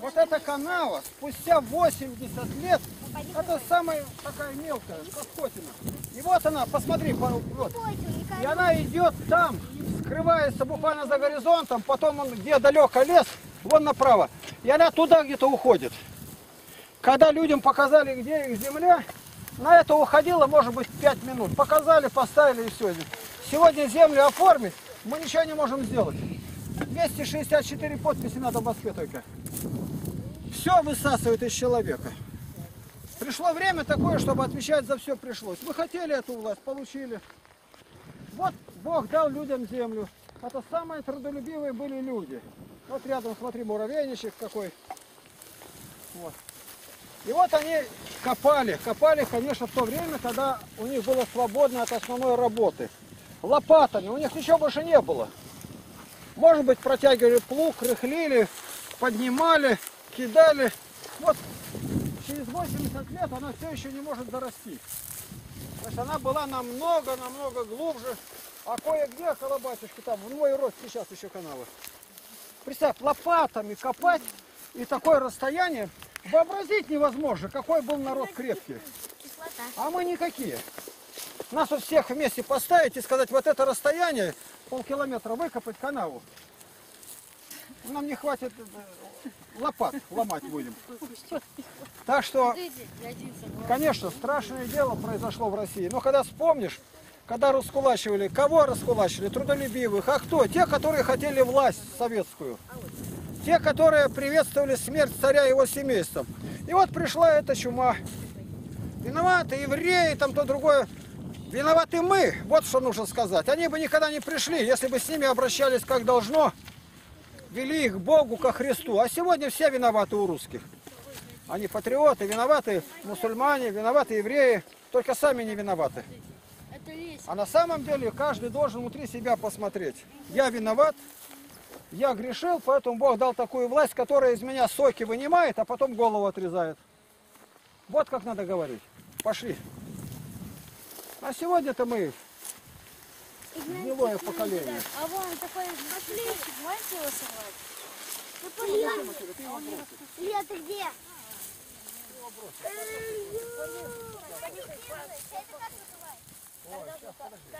Вот эта канава спустя 80 лет, это самая такая мелкая, скотина. И вот она, посмотри, по- вот. И она идет там, скрывается буквально за горизонтом, потом он где далеко лес, вон направо. И она туда где-то уходит. Когда людям показали, где их земля, на это уходило, может быть, 5 минут. Показали, поставили и все. Сегодня землю оформить, мы ничего не можем сделать. 264 подписи надо в Москве только. Все высасывает из человека. Пришло время такое, чтобы отвечать за все пришлось. Вы хотели эту власть, получили. Вот Бог дал людям землю. Это самые трудолюбивые были люди. Вот рядом, смотри, муравейничек какой. Вот. И вот они копали. Копали, конечно, в то время, когда у них было свободно от основной работы. Лопатами. У них ничего больше не было. Может быть, протягивали плуг, рыхлили, поднимали, кидали. Вот через 80 лет она все еще не может дорасти. То есть она была намного-намного глубже. А кое-где около батюшки там, в мой рост сейчас еще канавы. Представь, лопатами копать и такое расстояние вообразить невозможно, какой был народ крепкий. А мы никакие. Нас вот всех вместе поставить и сказать, вот это расстояние, полкилометра выкопать канаву. Нам не хватит э, лопат, ломать будем. Так что, конечно, страшное дело произошло в России. Но когда вспомнишь, когда раскулачивали, кого раскулачивали? Трудолюбивых. А кто? Те, которые хотели власть советскую. Те, которые приветствовали смерть царя и его семейством. И вот пришла эта чума. Виноваты евреи, там то другое. Виноваты мы, вот что нужно сказать. Они бы никогда не пришли, если бы с ними обращались как должно, вели их к Богу, ко Христу. А сегодня все виноваты у русских. Они патриоты, виноваты мусульмане, виноваты евреи, только сами не виноваты. А на самом деле каждый должен внутри себя посмотреть. Я виноват, я грешил, поэтому Бог дал такую власть, которая из меня соки вынимает, а потом голову отрезает. Вот как надо говорить. Пошли. А сегодня-то мы гнилое поколение. А вон такой наплечник, можете его сорвать? Ну, пошли. Илья, ты где? Свобода Франции.